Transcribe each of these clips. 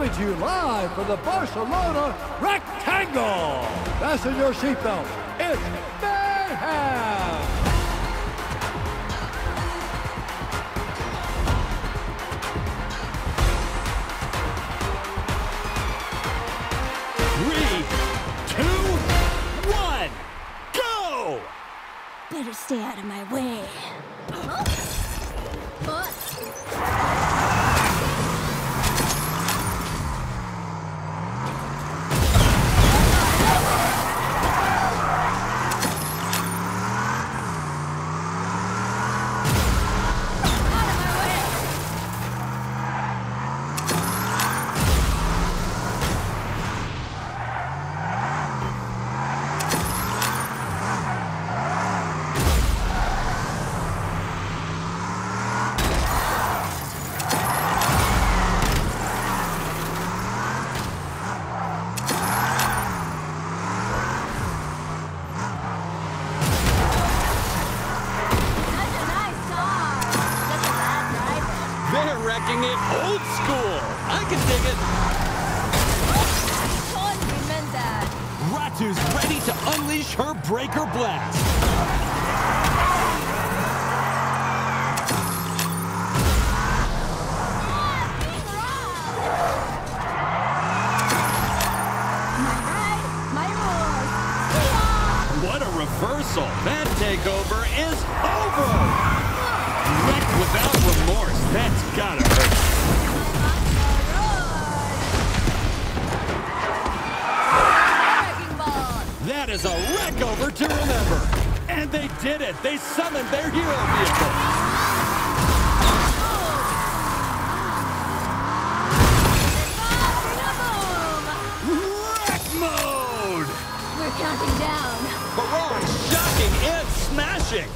you live from the Barcelona Rectangle. Fasten your seatbelt. It's mayhem. Three, two, one, go! Better stay out of my way. Such They're it old school. I can dig it. Ratu's ready to unleash her breaker blast. Reversal. That takeover is over. Wrecked without remorse. That's gotta That is a wreck over to remember. And they did it. They summoned their hero vehicle. Wreck mode! We're counting down. Barong shocking and smashing.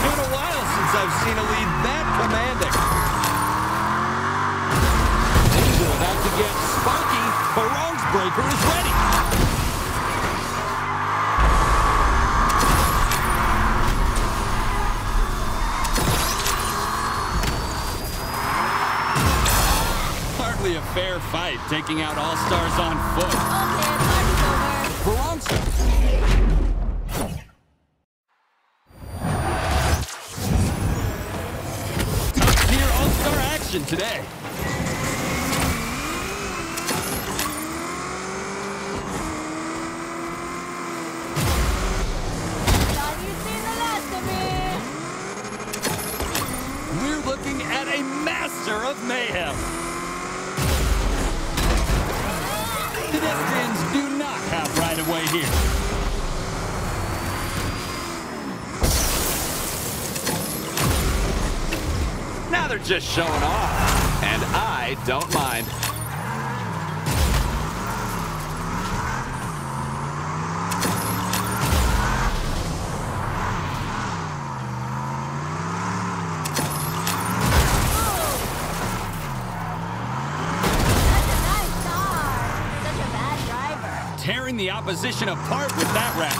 Been a while since I've seen a lead that commanding. Sparky. Barong's breaker is ready. Hardly a fair fight, taking out all-stars on foot. Okay, party's over. Action today. They're just showing off, and I don't mind. Nice car. Such a bad driver. Tearing the opposition apart with that wreck.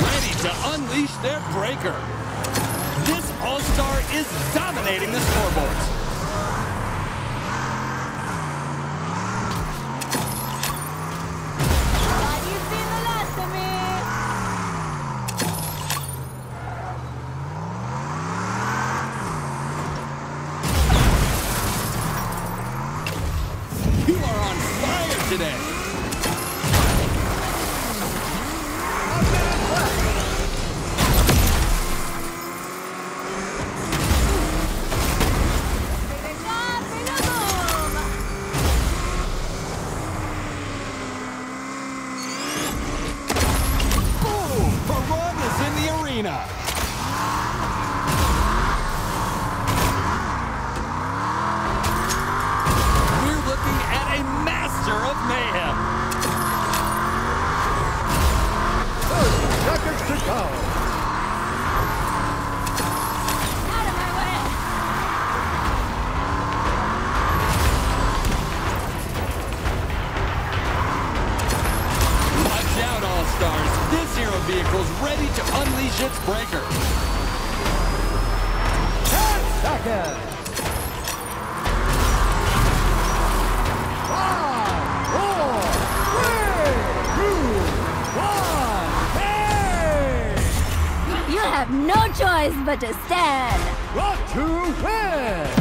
Ready to unleash their breaker. This All-Star is dominating the scoreboards. You are on fire today. Breaker. Ten seconds. Five, four, three, two, one. Hey! You have no choice but to stand. Rock to win.